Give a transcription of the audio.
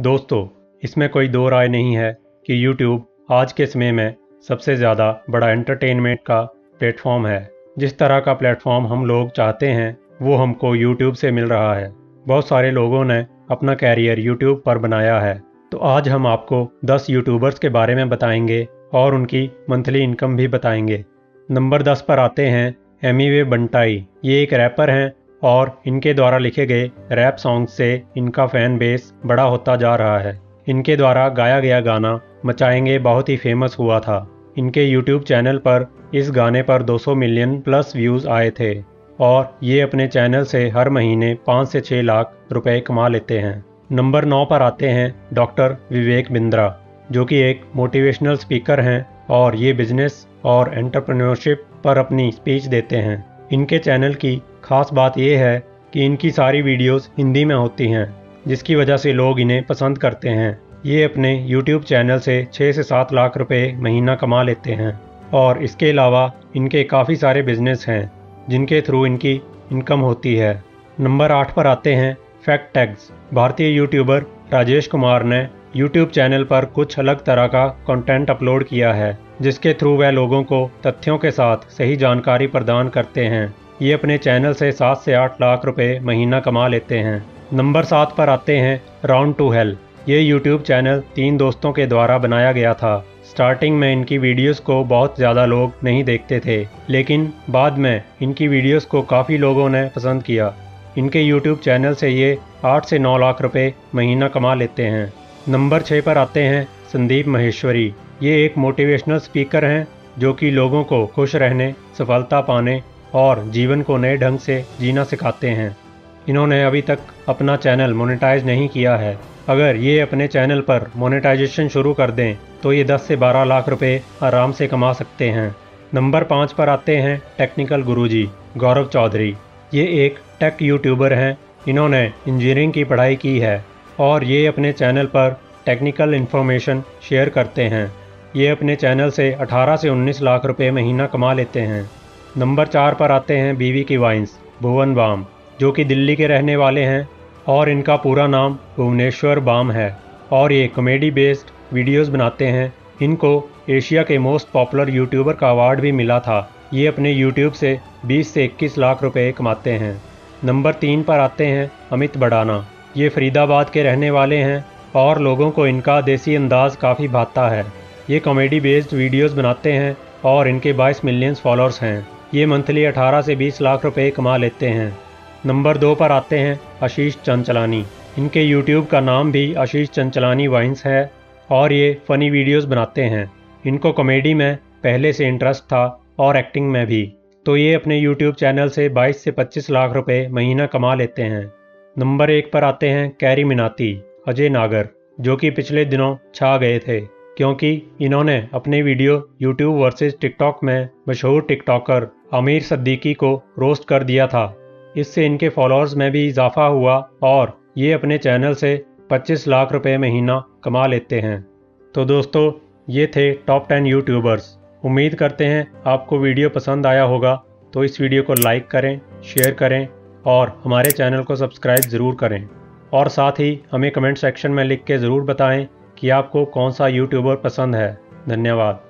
दोस्तों, इसमें कोई दो राय नहीं है कि YouTube आज के समय में सबसे ज़्यादा बड़ा एंटरटेनमेंट का प्लेटफॉर्म है। जिस तरह का प्लेटफॉर्म हम लोग चाहते हैं, वो हमको YouTube से मिल रहा है। बहुत सारे लोगों ने अपना कैरियर YouTube पर बनाया है। तो आज हम आपको 10 यूट्यूबर्स के बारे में बताएँगे और उनकी मंथली इनकम भी बताएँगे। नंबर 10 पर आते हैं एमी वे बंटाई ये एक रैपर हैं और इनके द्वारा लिखे गए रैप सॉन्ग से इनका फ़ैन बेस बड़ा होता जा रहा है। इनके द्वारा गाया गया गाना मचाएँगे बहुत ही फ़ेमस हुआ था। इनके यूट्यूब चैनल पर इस गाने पर 200 मिलियन प्लस व्यूज़ आए थे और ये अपने चैनल से हर महीने पाँच से छः लाख रुपए कमा लेते हैं। नंबर नौ पर आते हैं डॉक्टर विवेक बिंद्रा जो कि एक मोटिवेशनल स्पीकर हैं और ये बिज़नेस और एंटरप्रेन्योरशिप पर अपनी स्पीच देते हैं। इनके चैनल की खास बात यह है कि इनकी सारी वीडियोस हिंदी में होती हैं, जिसकी वजह से लोग इन्हें पसंद करते हैं। ये अपने YouTube चैनल से छः से सात लाख रुपए महीना कमा लेते हैं और इसके अलावा इनके काफ़ी सारे बिज़नेस हैं, जिनके थ्रू इनकी इनकम होती है। नंबर आठ पर आते हैं फैक्ट टैग्स भारतीय यूट्यूबर राजेश कुमार ने यूट्यूब चैनल पर कुछ अलग तरह का कंटेंट अपलोड किया है, जिसके थ्रू वह लोगों को तथ्यों के साथ सही जानकारी प्रदान करते हैं। ये अपने चैनल से सात से आठ लाख रुपए महीना कमा लेते हैं। नंबर सात पर आते हैं राउंड टू हेल ये यूट्यूब चैनल तीन दोस्तों के द्वारा बनाया गया था। स्टार्टिंग में इनकी वीडियोस को बहुत ज़्यादा लोग नहीं देखते थे, लेकिन बाद में इनकी वीडियोस को काफ़ी लोगों ने पसंद किया। इनके यूट्यूब चैनल से ये आठ से नौ लाख रुपए महीना कमा लेते हैं। नंबर छः पर आते हैं, संदीप महेश्वरी। ये एक मोटिवेशनल स्पीकर हैं, जो कि लोगों को खुश रहने, सफलता पाने और जीवन को नए ढंग से जीना सिखाते हैं। इन्होंने अभी तक अपना चैनल मोनेटाइज नहीं किया है। अगर ये अपने चैनल पर मोनेटाइजेशन शुरू कर दें तो ये 10 से 12 लाख रुपए आराम से कमा सकते हैं। नंबर पाँच पर आते हैं टेक्निकल गुरुजी, गौरव चौधरी। ये एक टेक यूट्यूबर हैं। इन्होंने इंजीनियरिंग की पढ़ाई की है और ये अपने चैनल पर टेक्निकल इन्फॉर्मेशन शेयर करते हैं। ये अपने चैनल से 18 से 19 लाख रुपए महीना कमा लेते हैं। नंबर चार पर आते हैं बीवी की वाइन्स, भुवन बाम, जो कि दिल्ली के रहने वाले हैं, और इनका पूरा नाम भुवनेश्वर बाम है। और ये कॉमेडी बेस्ड वीडियोस बनाते हैं। इनको एशिया के मोस्ट पॉपुलर यूट्यूबर का अवार्ड भी मिला था। ये अपने यूट्यूब से 20 से 21 लाख रुपए कमाते हैं। नंबर तीन पर आते हैं अमित बड़ाना। ये फरीदाबाद के रहने वाले हैं, और लोगों को इनका देसी अंदाज काफ़ी भाता है। ये कॉमेडी बेस्ड वीडियोस बनाते हैं, और इनके 22 मिलियंस फॉलोअर्स हैं। ये मंथली 18 से 20 लाख रुपए कमा लेते हैं। नंबर दो पर आते हैं आशीष चंचलानी। इनके यूट्यूब का नाम भी आशीष चंचलानी वाइन्स है और ये फ़नी वीडियोस बनाते हैं। इनको कॉमेडी में पहले से इंटरेस्ट था और एक्टिंग में भी। तो ये अपने यूट्यूब चैनल से 22 से 25 लाख रुपए महीना कमा लेते हैं। नंबर एक पर आते हैं कैरी मिनाती, अजय नागर, जो कि पिछले दिनों छा गए थे। क्योंकि इन्होंने अपने वीडियो यूट्यूब वर्सेस टिकटॉक में मशहूर टिकटॉकर आमिर सद्दीकी को रोस्ट कर दिया था। इससे इनके फॉलोअर्स में भी इजाफा हुआ और ये अपने चैनल से 25 लाख रुपए महीना कमा लेते हैं। तो दोस्तों, ये थे टॉप 10 यूट्यूबर्स उम्मीद करते हैं आपको वीडियो पसंद आया होगा। तो इस वीडियो को लाइक करें शेयर करें और हमारे चैनल को सब्सक्राइब ज़रूर करें। और साथ ही हमें कमेंट सेक्शन में लिख के ज़रूर बताएँ कि आपको कौन सा यूट्यूबर पसंद है। धन्यवाद।